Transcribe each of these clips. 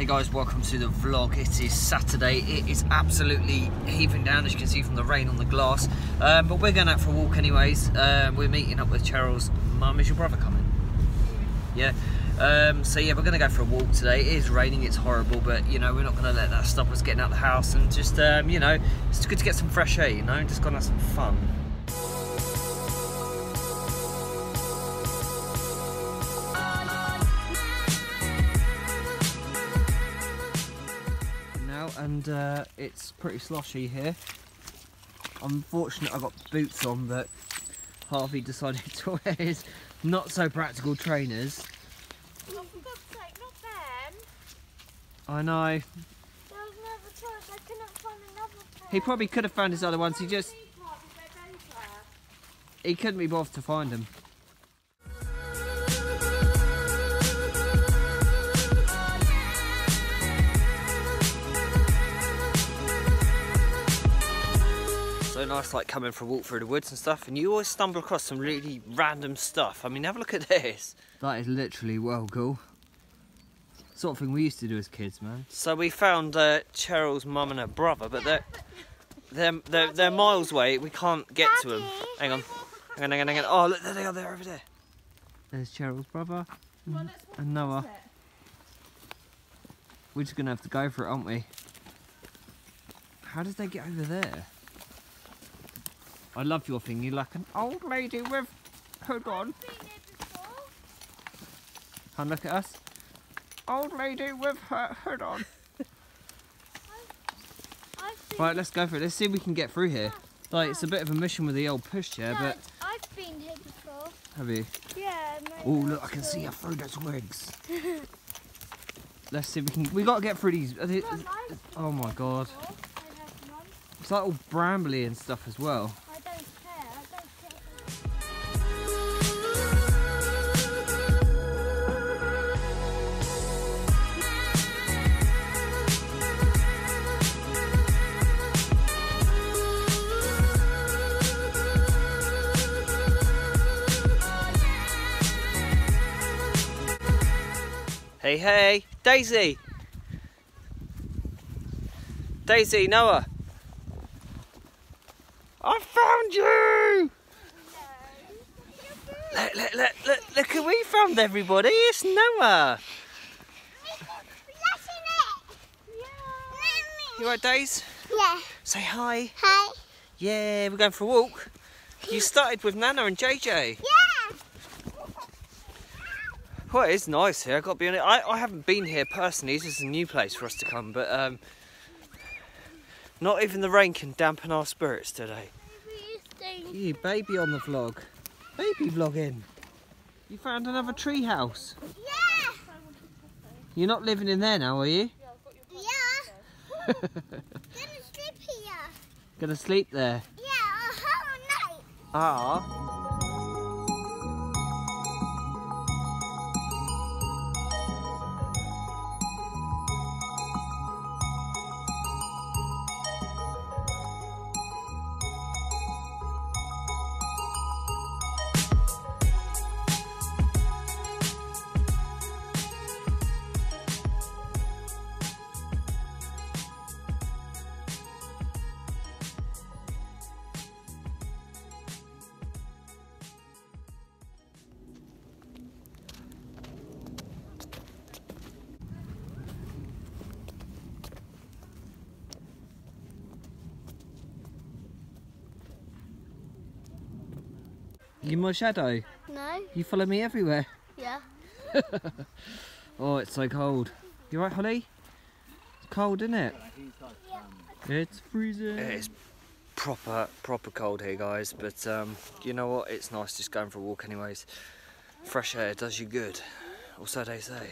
Hey guys, welcome to the vlog. It is Saturday. It is absolutely heaving down, as you can see from the rain on the glass. Um, but we're going out for a walk anyways. Um, we're meeting up with Cheryl's mum. Is your brother coming? Yeah. Um, so yeah, we're going to go for a walk today. It is raining, it's horrible, but you know, we're not going to let that stop us getting out of the house and just, um, you know, it's good to get some fresh air, you know, just going to have some fun. Now and uh, it's pretty sloshy here. I'm fortunate I got boots on but Harvey decided to wear his not so practical trainers. Oh, for God's sake, not them. I know. There was no choice. I couldn't find another pair. He probably could have found his other ones, he just These parts with their data. he couldn't be bothered to find them. Nice like coming for a walk through the woods and stuff and you always stumble across some really random stuff. I mean have a look at this. That is literally well cool. Sort of thing we used to do as kids, man. So we found uh, Cheryl's mum and her brother, but they're, they're, they're, they're miles away. We can't get to them. Hang on. Hang on, hang on, hang on. Oh, look, there they are, they're over there. There's Cheryl's brother Well, and Noah. We're just gonna have to go for it, aren't we? How did they get over there? I love your thing. You're like an old lady with hood on. And look at us. Old lady with her hood on. Right, let's go for it. Let's see if we can get through here. Like, it's a bit of a mission with the old pushchair, but I've been here before. have you? Yeah. Oh, look, I can see her through those twigs. Let's see if we can. We gotta get through these. Oh my god. It's like all brambly and stuff as well. Hey, hey, Daisy! Daisy, Noah! I found you! Look, look, look, look, look who we found, everybody! It's Noah! You right, Daisy? Yeah. Say hi. Hi. Yeah, we're going for a walk. You started with Nana and JJ. Yeah. Well, it's nice here. I've got to be honest. I, I haven't been here personally. This is a new place for us to come, but um, not even the rain can dampen our spirits today. You baby on the vlog. Baby vlogging. You found another tree house. Yeah. You're not living in there now, are you? Yeah. Gonna sleep here. Gonna sleep there. Yeah, a whole night. Ah. You my shadow. No. You follow me everywhere. Yeah. Oh, it's so cold. You right, Holly? It's cold, isn't it? It's freezing. It's proper, proper cold here, guys. But um, you know what? It's nice just going for a walk, anyways. Fresh air does you good, or so they say.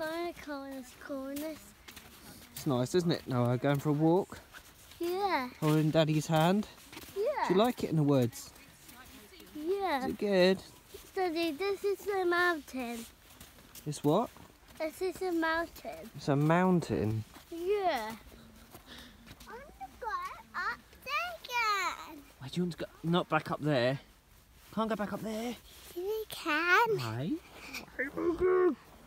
The corners, corners. It's nice, isn't it, Now we're Going for a walk, Yeah, holding Daddy's hand. yeah, Do you like it in the woods? yeah. Is it good? Daddy, this is a mountain. It's what? This is a mountain. It's a mountain. Yeah. I'm gonna go up there again. Why do you want to go? Not back up there. Can't go back up there. You can. Why?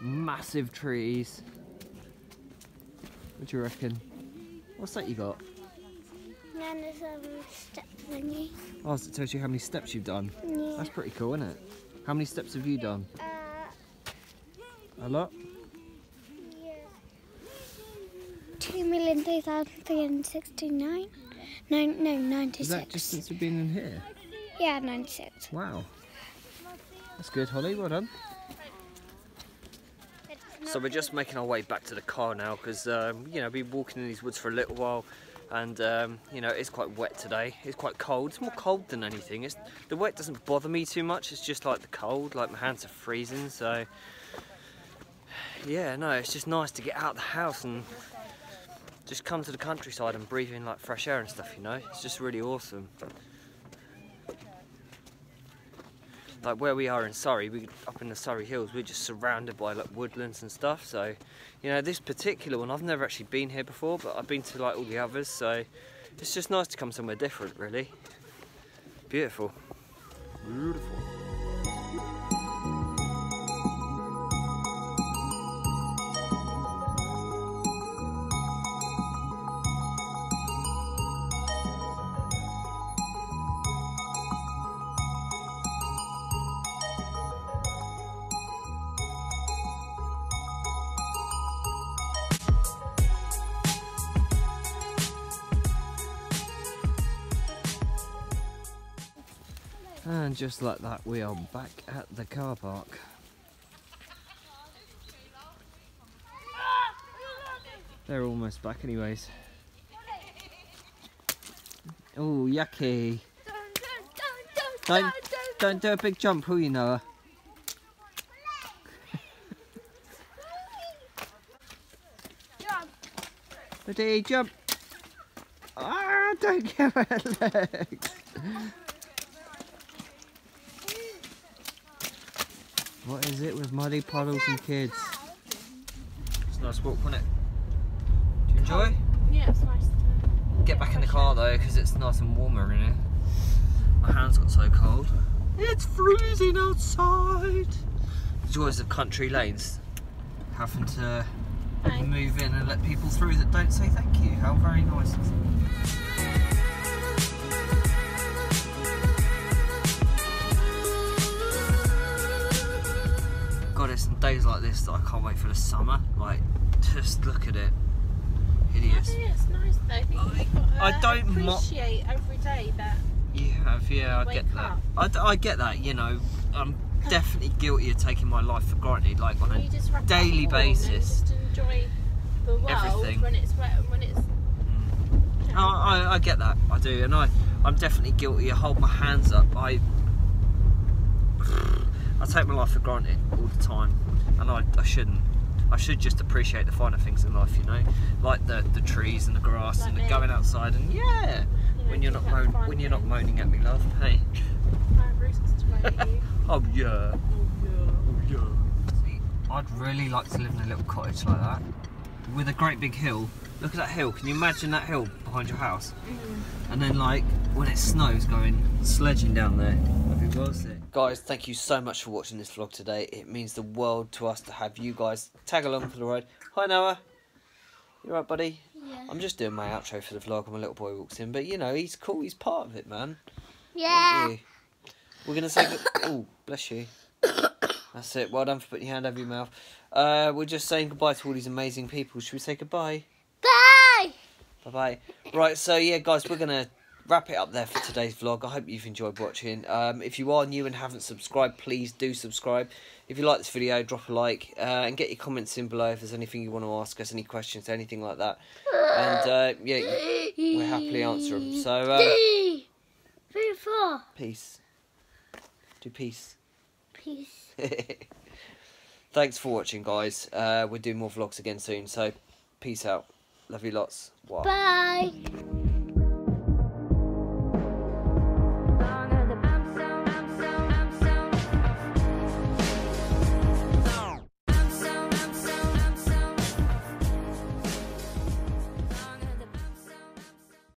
massive trees. What do you reckon? What's that you got? Step thingy. Oh, so it tells you how many steps you've done. Yeah. That's pretty cool, isn't it? How many steps have you done? Uh, A lot? yeah. Two million three thousand three hundred sixty-nine. Nine, no, Is ninety-six. that just since you've been in here? Yeah, ninety-six. Wow. That's good, Holly. Well done. So we're just making our way back to the car now because um, you know we've been walking in these woods for a little while, and um, you know it's quite wet today. It's quite cold. It's more cold than anything. It's the wet doesn't bother me too much. It's just like the cold. Like my hands are freezing. So yeah, no, it's just nice to get out of the house and just come to the countryside and breathe in like fresh air and stuff. You know, it's just really awesome. Like where we are in Surrey, we up in the Surrey Hills, we're just surrounded by like woodlands and stuff. So, you know, this particular one, I've never actually been here before, but I've been to like all the others. So, it's just nice to come somewhere different, really. Beautiful. Beautiful. And just like that, we are back at the car park. They're almost back, anyways. Oh, yucky. Don't, don't do a big jump, who you, Noah? Ready, jump. Ah, don't get my legs. What is it with muddy puddles and kids? It's a nice walk, wasn't it? Do you enjoy? Yeah, it's nice to Get back in the car though, because it's nice and warmer in here. My hands got so cold. It's freezing outside. The joys of country lanes. Having to Hi. move in and let people through that don't say thank you. How very nice is it? God, it's some days like this that I can't wait for the summer. Like, just look at it. Hideous. Yeah, it's nice though. I think you've got to I don't appreciate every day that You have, yeah, I get that. I, d- I get that, you know. I'm definitely guilty of taking my life for granted, like on a you just wrap daily up warm and basis. just enjoy the world Everything. when it's wet and when it's. Mm. you know, I, I, I get that, I do, and I, I'm definitely guilty. I hold my hands up. I, I take my life for granted all the time, and I, I shouldn't. I should just appreciate the finer things in life, you know, like the the trees and the grass Like and the me. going outside, and yeah, you know, when you're not moan, when you're not moaning at me, love. Hey, Hi, Bruce, it's to know you. Oh, oh yeah. Oh, yeah. I'd really like to live in a little cottage like that with a great big hill. Look at that hill. Can you imagine that hill behind your house? Mm-hmm. And then, like, when it snows, going sledging down there. That'd be well sick. Guys, thank you so much for watching this vlog today. It means the world to us to have you guys tag along for the ride. Hi, Noah. You right, buddy? Yeah. I'm just doing my outro for the vlog, and my little boy walks in. But you know, he's cool. He's part of it, man. Yeah. We're gonna say. oh, bless you. That's it. Well done for putting your hand over your mouth. Uh, we're just saying goodbye to all these amazing people. Should we say goodbye? Bye! Bye bye. Right, so yeah, guys, we're gonna wrap it up there for today's vlog. I hope you've enjoyed watching. Um, if you are new and haven't subscribed, please do subscribe. If you like this video, drop a like uh, and get your comments in below if there's anything you want to ask us, any questions, anything like that. And uh, yeah, we'll happily answer them. So uh, Three, four. peace. Do peace. Peace. Thanks for watching, guys. Uh, we'll do more vlogs again soon. So peace out. Love you lots. Wow. Bye.